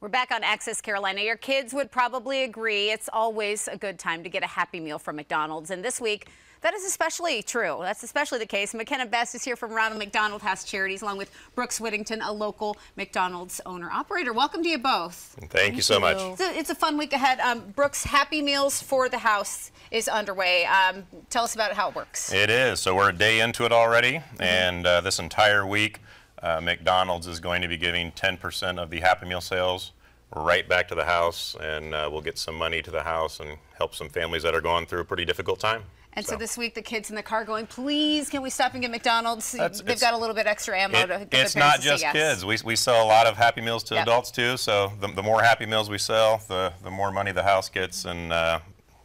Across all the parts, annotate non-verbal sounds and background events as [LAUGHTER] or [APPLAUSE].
We're back on Access Carolina. Your kids would probably agree it's always a good time to get a Happy Meal from McDonald's. And this week, that is especially true. That's especially the case. McKenna Best is here from Ronald McDonald House Charities, along with Brooks Whittington, a local McDonald's owner operator. Welcome to you both. Thank, Thank you so you. much. It's a, it's a, fun week ahead. Um, Brooks Happy Meals for the House is underway. Um, tell us about how it works. It is. So we're a day into it already, mm -hmm. and uh, this entire week uh, McDonald's is going to be giving 10% of the Happy Meal sales right back to the house, and uh, we'll get some money to the house and help some families that are going through a pretty difficult time. And so. so, this week, the kids in the car going, please, can we stop and get McDonald's? That's, They've got a little bit extra ammo it, to get It's not just yes. kids. We, we sell a lot of Happy Meals to yep. adults, too. So the, the more Happy Meals we sell, the, the more money the house gets. And uh,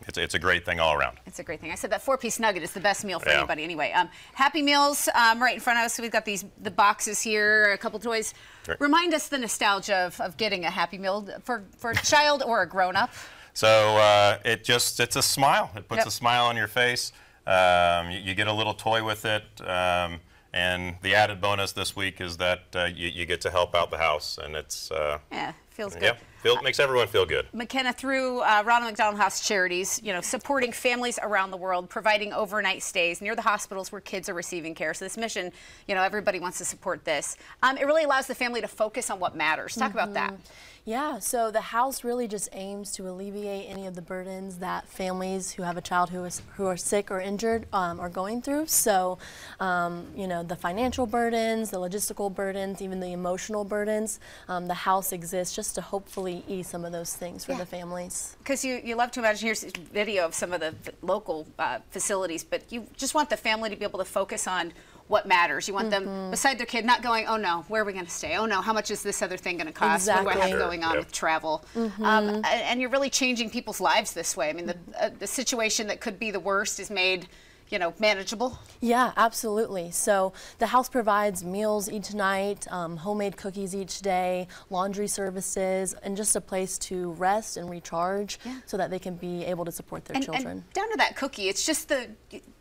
it's, it's a great thing all around. It's a great thing. I said that four-piece nugget is the best meal for yeah. anybody anyway. Um, Happy Meals um, right in front of us. We've got these the boxes here, a couple toys. Right. Remind us the nostalgia of, of getting a Happy Meal for, for a child or a grown-up. [LAUGHS] So uh, it just, it's a smile. It puts yep. a smile on your face. Um, you, you, get a little toy with it. Um, and the added bonus this week is that uh, you, you, get to help out the house, and it's uh, yeah, feels good. Yeah, feel, makes everyone feel good. McKenna, through uh, Ronald McDonald House Charities, you know, supporting families around the world, providing overnight stays near the hospitals where kids are receiving care. So this mission, you know, everybody wants to support this. Um, it really allows the family to focus on what matters. Talk mm -hmm. about that. Mm-hmm. Yeah, so the house really just aims to alleviate any of the burdens that families who have a child who is who are sick or injured um, are going through. So, um, you know, the financial burdens, the logistical burdens, even the emotional burdens. Um, the house exists just to hopefully ease some of those things for yeah. the families. Because you, you love to imagine here's a video of some of the local uh, facilities, but you just want the family to be able to focus on what matters. You want mm -hmm. them mm-hmm. beside their kid, not going, oh no, where are we going to stay? Oh no, how much is this other thing going to cost? Exactly. What do I have going on yep. with travel? Mm -hmm. um, and you're really changing people's lives this way. I mean, the, uh, the situation that could be the worst is made you know, manageable? Yeah, absolutely. So the house provides meals each night, um, homemade cookies each day, laundry services, and just a place to rest and recharge yeah. so that they can be able to support their and, children. And down to that cookie, it's just the,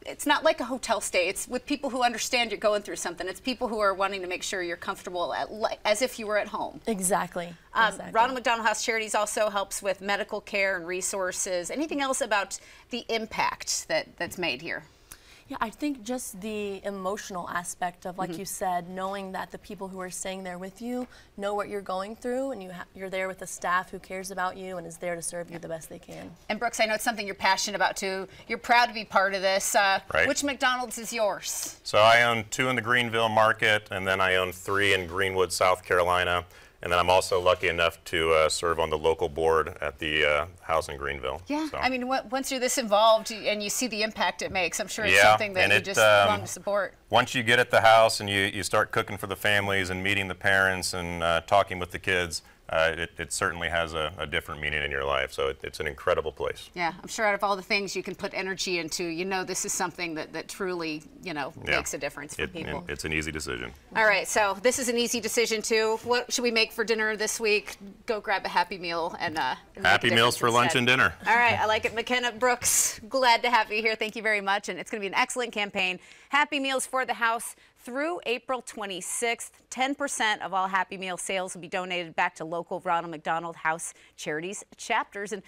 it's not like a hotel stay. It's with people who understand you're going through something. It's people who are wanting to make sure you're comfortable at, as if you were at home. Exactly. Um, exactly. Ronald McDonald House Charities also helps with medical care and resources. Anything else about the impact that, that's made here? Yeah, I think just the emotional aspect of, like mm -hmm. you said, knowing that the people who are staying there with you know what you're going through, and you you're there with a staff who cares about you and is there to serve you the best they can. And Brooks, I know it's something you're passionate about too. You're proud to be part of this. Uh, right. Which McDonald's is yours? So I own two in the Greenville market, and then I own three in Greenwood, South Carolina. And then I'm also lucky enough to uh, serve on the local board at the uh, house in Greenville. Yeah, so. I mean, once you're this involved and you see the impact it makes, I'm sure it's yeah, something that you it, just um, want to support. Once you get at the house and you, you start cooking for the families and meeting the parents and uh, talking with the kids, uh, it, it, certainly has a, a, different meaning in your life. So it, it's an incredible place. Yeah, I'm sure out of all the things you can put energy into, you know this is something that, that truly, you know, yeah. makes a difference for it, people. It's an easy decision. All right, so this is an easy decision too. What should we make for dinner this week? Go grab a Happy Meal and, uh, Happy Meals for instead. lunch and dinner. All right, I like it. McKenna Brooks, glad to have you here. Thank you very much, and it's going to be an excellent campaign. Happy Meals for the House through April 26th. 10% of all Happy Meal sales will be donated back to local Ronald McDonald House Charities chapters. And